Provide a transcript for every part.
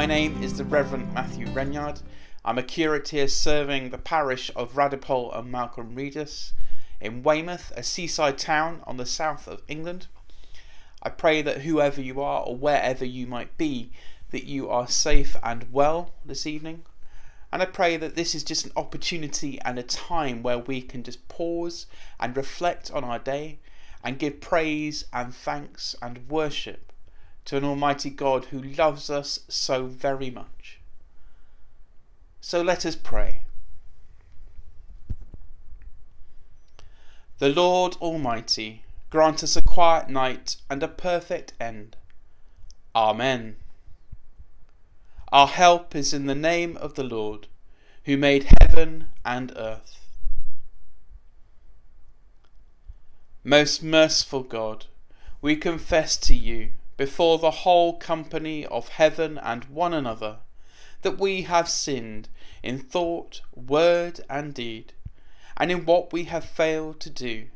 My name is the Reverend Matthew Renyard. I'm a curate here serving the parish of Radipole and Melcombe Regis in Weymouth, a seaside town on the south of England. I pray that whoever you are or wherever you might be, that you are safe and well this evening. And I pray that this is just an opportunity and a time where we can just pause and reflect on our day and give praise and thanks and worship to an Almighty God who loves us so very much. So let us pray. The Lord Almighty grant us a quiet night and a perfect end. Amen. Our help is in the name of the Lord, who made heaven and earth. Most merciful God, we confess to you before the whole company of heaven and one another that we have sinned in thought, word, and deed, and in what we have failed to do.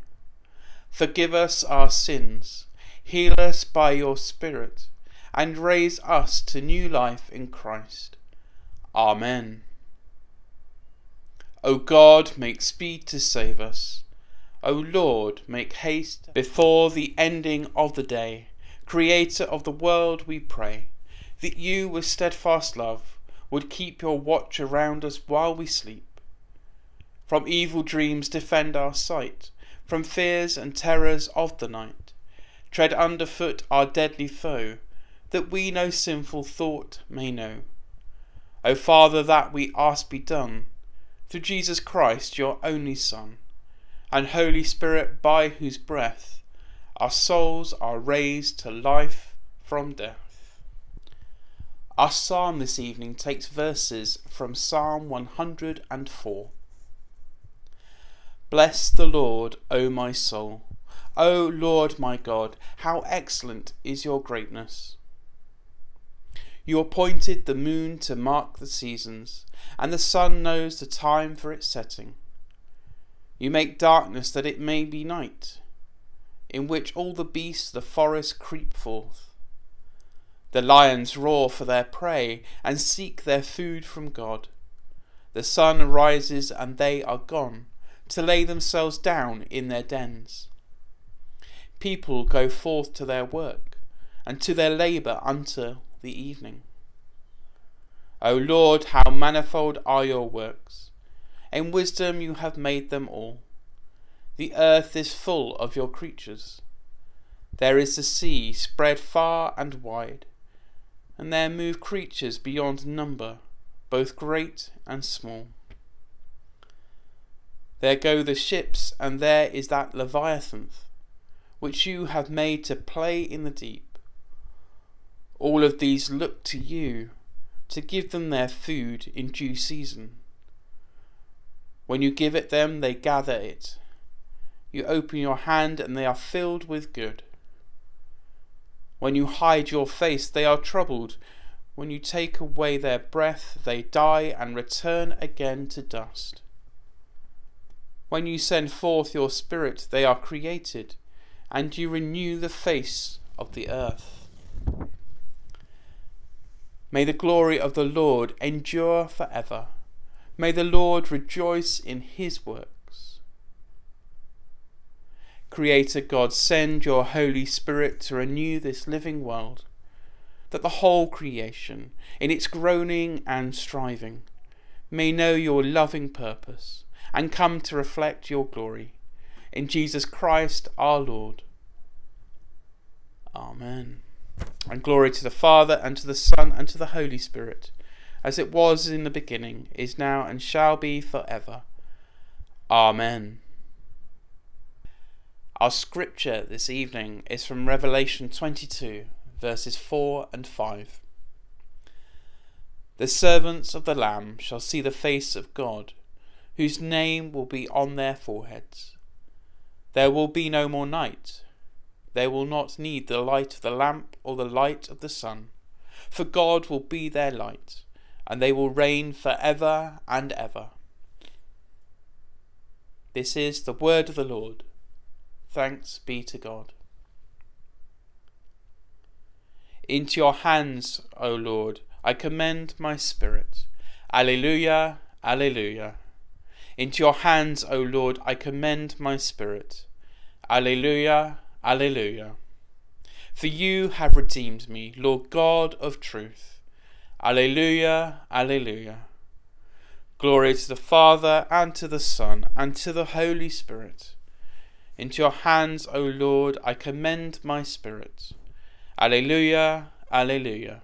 Forgive us our sins, heal us by your Spirit, and raise us to new life in Christ. Amen. O God, make speed to save us. O Lord, make haste before the ending of the day. Creator of the world, we pray, that you with steadfast love would keep your watch around us while we sleep. From evil dreams defend our sight, from fears and terrors of the night. Tread underfoot our deadly foe, that we no sinful thought may know. O Father, that we ask be done, through Jesus Christ, your only Son, and Holy Spirit, by whose breath our souls are raised to life from death. Our psalm this evening takes verses from Psalm 104. Bless the Lord, O my soul. O Lord my God, how excellent is your greatness. You appointed the moon to mark the seasons, and the sun knows the time for its setting. You make darkness that it may be night, in which all the beasts of the forest creep forth. The lions roar for their prey and seek their food from God. The sun rises and they are gone to lay themselves down in their dens. People go forth to their work and to their labour until the evening. O Lord, how manifold are your works! In wisdom you have made them all. The earth is full of your creatures. There is the sea spread far and wide, and there move creatures beyond number, both great and small. There go the ships, and there is that Leviathan, which you have made to play in the deep. All of these look to you to give them their food in due season. When you give it them, they gather it. You open your hand, and they are filled with good. When you hide your face, they are troubled. When you take away their breath, they die and return again to dust. When you send forth your Spirit, they are created, and you renew the face of the earth. May the glory of the Lord endure for ever. May the Lord rejoice in his works. Creator God, send your Holy Spirit to renew this living world, that the whole creation, in its groaning and striving, may know your loving purpose and come to reflect your glory. In Jesus Christ our Lord. Amen. And glory to the Father, and to the Son, and to the Holy Spirit, as it was in the beginning, is now, and shall be for ever. Amen. Our scripture this evening is from Revelation 22, verses 4 and 5. The servants of the Lamb shall see the face of God, whose name will be on their foreheads. There will be no more night. They will not need the light of the lamp or the light of the sun, for God will be their light, and they will reign for ever and ever. This is the word of the Lord. Thanks be to God. Into your hands, O Lord, I commend my spirit. Alleluia, Alleluia. Into your hands, O Lord, I commend my spirit. Alleluia, Alleluia. For you have redeemed me, Lord God of truth. Alleluia, Alleluia. Glory to the Father, and to the Son, and to the Holy Spirit. Into your hands, O Lord, I commend my spirit. Alleluia, Alleluia.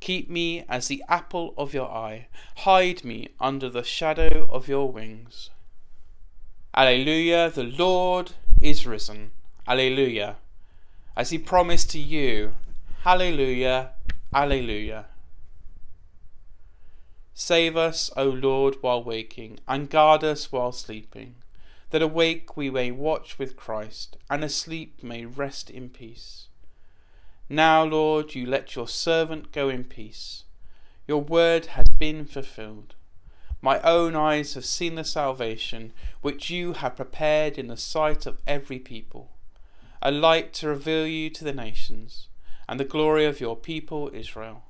Keep me as the apple of your eye. Hide me under the shadow of your wings. Alleluia, the Lord is risen. Alleluia. As he promised to you. Alleluia, Alleluia. Save us, O Lord, while waking, and guard us while sleeping, that awake we may watch with Christ, and asleep may rest in peace. Now, Lord, you let your servant go in peace. Your word has been fulfilled. My own eyes have seen the salvation which you have prepared in the sight of every people, a light to reveal you to the nations, and the glory of your people Israel.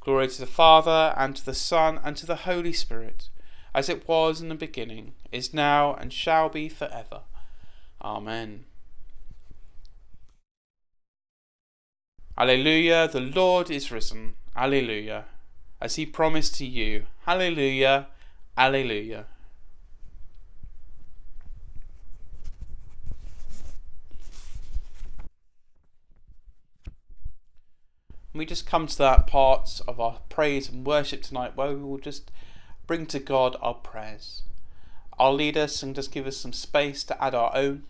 Glory to the Father, and to the Son, and to the Holy Spirit, as it was in the beginning, is now, and shall be for ever. Amen. Alleluia, the Lord is risen. Alleluia. As he promised to you. Alleluia, Alleluia. We just come to that part of our praise and worship tonight where we will just bring to God our prayers. I'll lead us and just give us some space to add our own.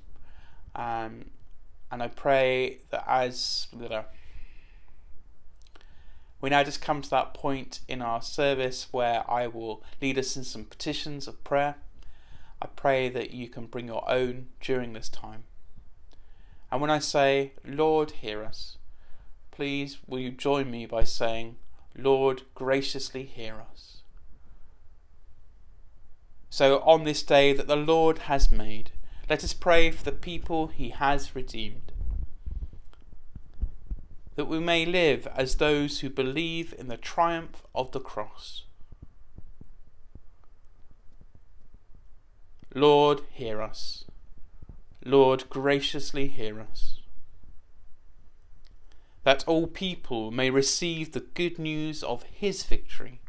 Um, and I pray that as we now just come to that point in our service where I will lead us in some petitions of prayer. I pray that you can bring your own during this time. And when I say, Lord, hear us, please will you join me by saying, Lord, graciously hear us. So on this day that the Lord has made, let us pray for the people he has redeemed that we may live as those who believe in the triumph of the cross. Lord, hear us. Lord, graciously hear us. That all people may receive the good news of his victory.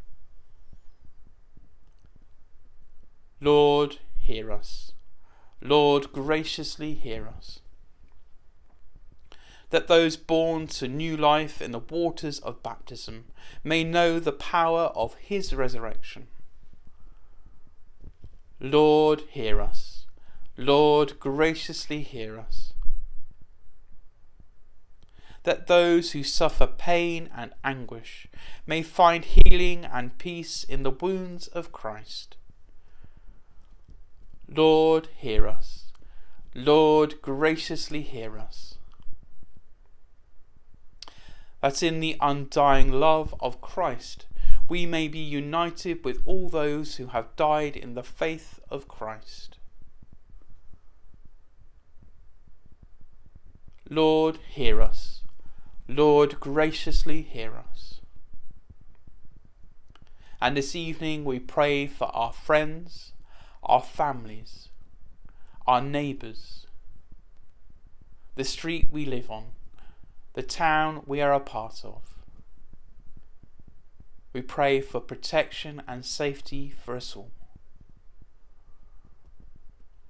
Lord, hear us. Lord, graciously hear us that those born to new life in the waters of baptism may know the power of his resurrection. Lord, hear us. Lord, graciously hear us. That those who suffer pain and anguish may find healing and peace in the wounds of Christ. Lord, hear us. Lord, graciously hear us that in the undying love of Christ we may be united with all those who have died in the faith of Christ. Lord, hear us. Lord, graciously hear us. And this evening we pray for our friends, our families, our neighbours, the street we live on, the town we are a part of. We pray for protection and safety for us all.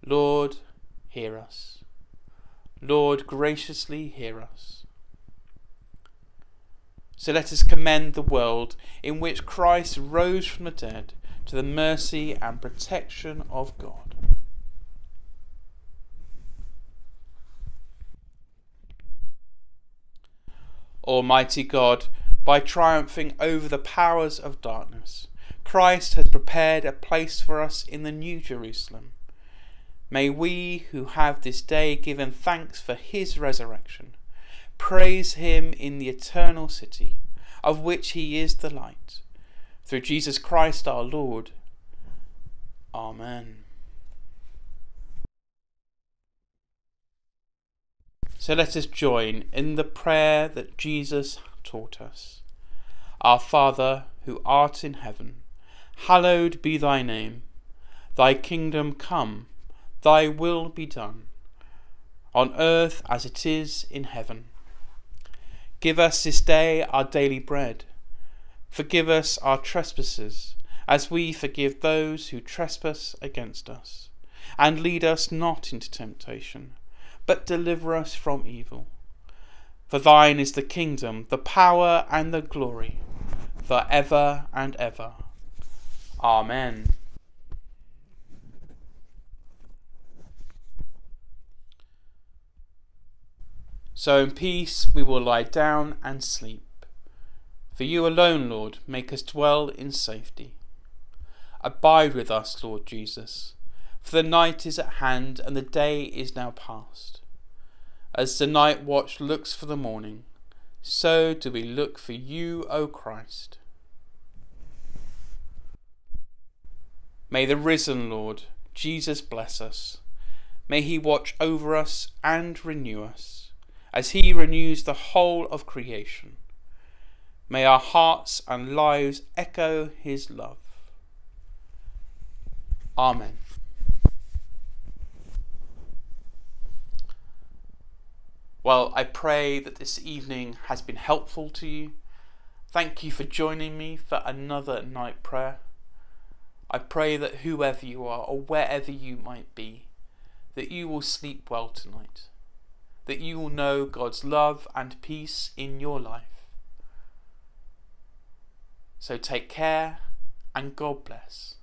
Lord, hear us. Lord, graciously hear us. So let us commend the world in which Christ rose from the dead to the mercy and protection of God. Almighty God, by triumphing over the powers of darkness, Christ has prepared a place for us in the New Jerusalem. May we who have this day given thanks for his resurrection praise him in the eternal city, of which he is the light. Through Jesus Christ our Lord. Amen. So let us join in the prayer that Jesus taught us. Our Father, who art in heaven, hallowed be thy name. Thy kingdom come, thy will be done, on earth as it is in heaven. Give us this day our daily bread. Forgive us our trespasses, as we forgive those who trespass against us. And lead us not into temptation but deliver us from evil. For thine is the kingdom, the power, and the glory, for ever and ever. Amen. So in peace we will lie down and sleep. For you alone, Lord, make us dwell in safety. Abide with us, Lord Jesus for the night is at hand and the day is now past. As the night watch looks for the morning, so do we look for you, O Christ. May the risen Lord Jesus bless us. May he watch over us and renew us, as he renews the whole of creation. May our hearts and lives echo his love. Amen. Well, I pray that this evening has been helpful to you. Thank you for joining me for another night prayer. I pray that whoever you are or wherever you might be, that you will sleep well tonight, that you will know God's love and peace in your life. So take care and God bless.